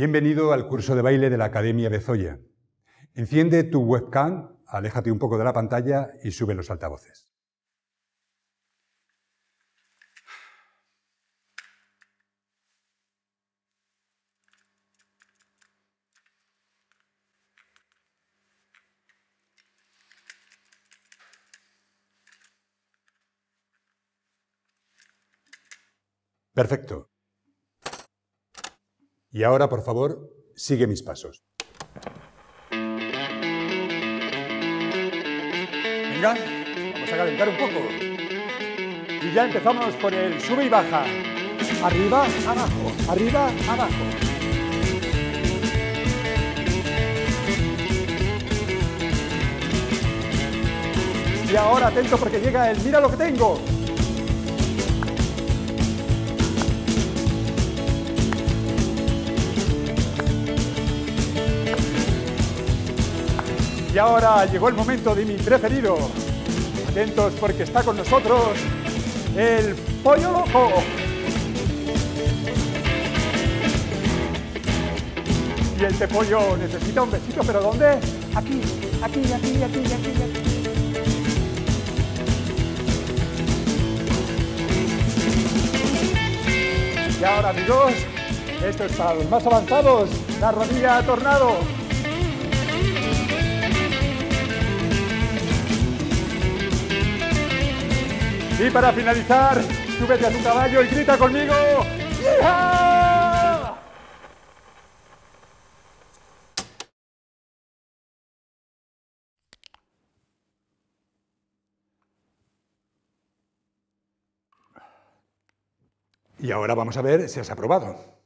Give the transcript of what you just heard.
Bienvenido al curso de baile de la Academia Bezoya. Enciende tu webcam, aléjate un poco de la pantalla y sube los altavoces. Perfecto. Y ahora, por favor, sigue mis pasos. Venga, vamos a calentar un poco. Y ya empezamos con el sube y baja. Arriba, abajo, arriba, abajo. Y ahora atento porque llega el mira lo que tengo. Y ahora llegó el momento de mi preferido. Atentos porque está con nosotros el pollo loco. Y este pollo necesita un besito, pero ¿dónde? Aquí, aquí, aquí, aquí, aquí, aquí. Y ahora amigos, esto es para los más avanzados, la rodilla tornado. Y para finalizar, súbete a tu caballo y grita conmigo. Y ahora vamos a ver si has aprobado.